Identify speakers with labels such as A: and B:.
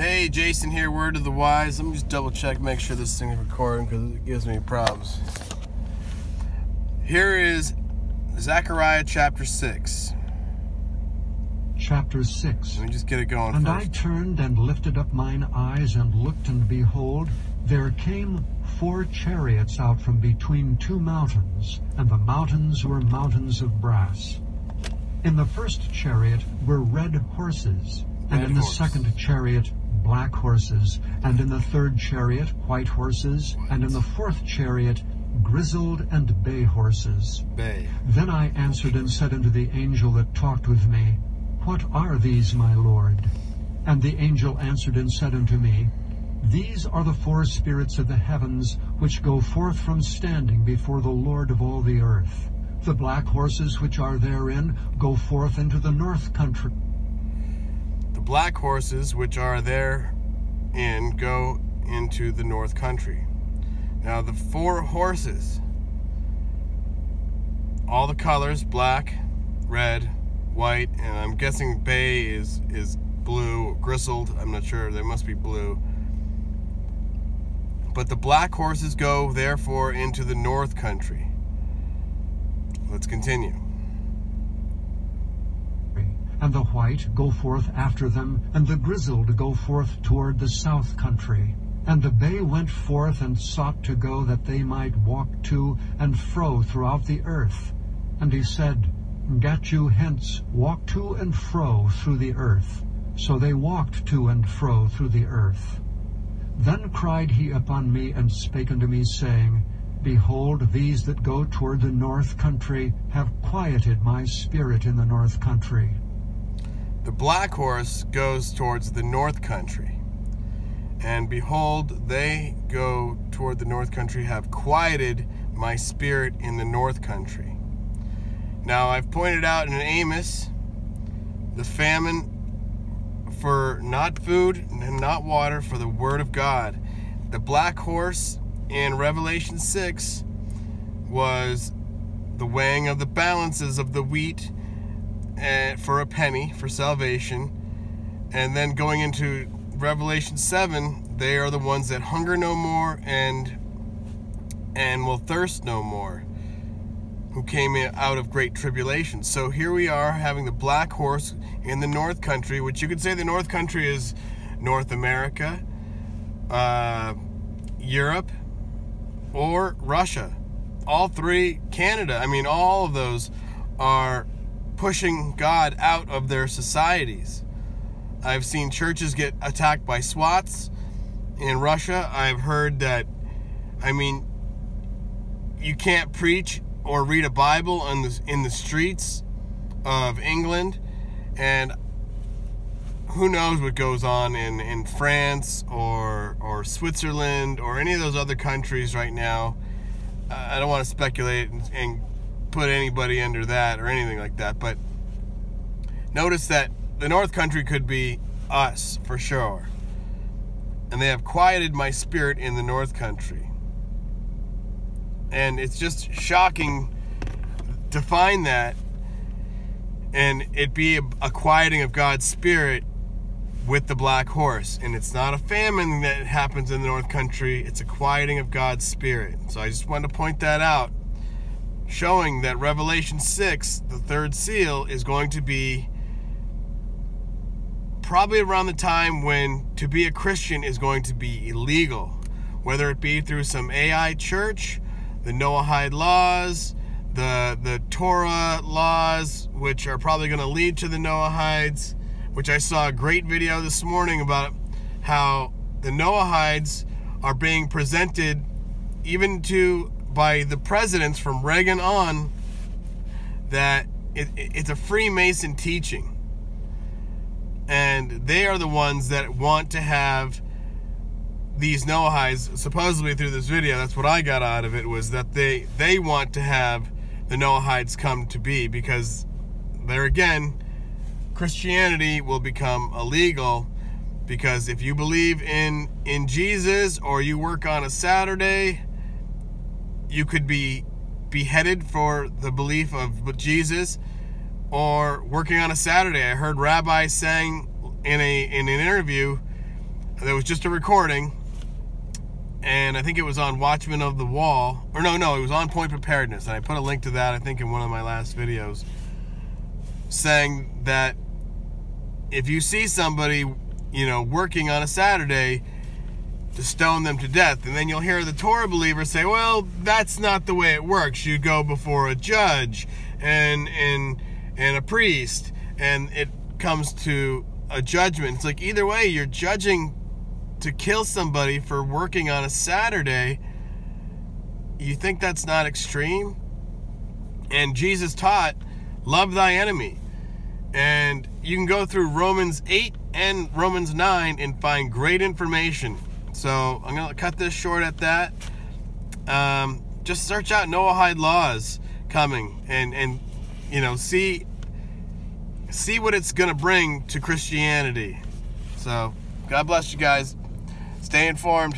A: Hey, Jason here, word of the wise. Let me just double check, make sure this thing is recording because it gives me problems. Here is Zechariah chapter 6.
B: Chapter 6
A: Let me just get it going
B: And
A: first.
B: I turned and lifted up mine eyes and looked, and behold, there came four chariots out from between two mountains, and the mountains were mountains of brass. In the first chariot were red horses, and
A: Red
B: in the
A: horse.
B: second chariot black horses, and in the third chariot white horses, and in the fourth chariot grizzled and bay horses.
A: Bay.
B: Then I answered and said unto the angel that talked with me, What are these, my Lord? And the angel answered and said unto me, These are the four spirits of the heavens, which go forth from standing before the Lord of all the earth. The black horses which are therein go forth into the north country.
A: Black horses which are therein go into the north country. Now, the four horses, all the colors black, red, white, and I'm guessing bay is, is blue, grizzled. I'm not sure. They must be blue. But the black horses go, therefore, into the north country. Let's continue.
B: And the white go forth after them, and the grizzled go forth toward the south country. And the bay went forth and sought to go that they might walk to and fro throughout the earth. And he said, Get you hence, walk to and fro through the earth. So they walked to and fro through the earth. Then cried he upon me and spake unto me, saying, Behold, these that go toward the north country have quieted my spirit in the north country.
A: The black horse goes towards the north country. And behold, they go toward the north country, have quieted my spirit in the north country. Now, I've pointed out in Amos the famine for not food and not water, for the word of God. The black horse in Revelation 6 was the weighing of the balances of the wheat and for a penny for salvation. And then going into Revelation 7, they are the ones that hunger no more and and will thirst no more, who came out of great tribulation. So here we are having the black horse in the North Country, which you could say the North Country is North America, uh, Europe, or Russia. All three, Canada. I mean, all of those are pushing God out of their societies. I've seen churches get attacked by SWATs in Russia. I've heard that, I mean, you can't preach or read a Bible in the, in the streets of England. And who knows what goes on in, in France or, or Switzerland or any of those other countries right now. I don't want to speculate and, and put anybody under that or anything like that, but notice that the North Country could be us for sure. And they have quieted my spirit in the North Country. And it's just shocking to find that and it be a, quieting of God's spirit with the black horse. And it's not a famine that happens in the North Country, it's a quieting of God's spirit. So I just wanted to point that out, showing that Revelation 6, the third seal, is going to be probably around the time when to be a Christian is going to be illegal, whether it be through some AI church, the Noahide laws, the the Torah laws, which are probably going to lead to the Noahides, which I saw a great video this morning about how the Noahides are being presented even to by the presidents from Reagan on that it, it- it's a Freemason teaching. And they are the ones that want to have these Noahides supposedly through this video that's what I got out of it was that they they want to have the Noahides come to be because there again Christianity will become illegal because if you believe in in Jesus or you work on a Saturday you could be beheaded for the belief of Jesus or working on a Saturday. I heard rabbis saying in a in an interview that was just a recording, and I think it was on Watchmen of the Wall, or no, no, it was on Point Preparedness, and I put a link to that. I think in one of my last videos, saying that if you see somebody, you know, working on a Saturday, to stone them to death. And then you'll hear the Torah believer say, well, that's not the way it works. You go before a judge and and and a priest and it comes to a judgment. It's like either way you're judging to kill somebody for working on a Saturday. You think that's not extreme? And Jesus taught, love thy enemy. And you can go through Romans 8 and Romans 9 and find great information so I'm gonna cut this short at that. Um, just search out Noahide laws coming and and you know see see what it's gonna bring to Christianity. So God bless you guys. Stay informed.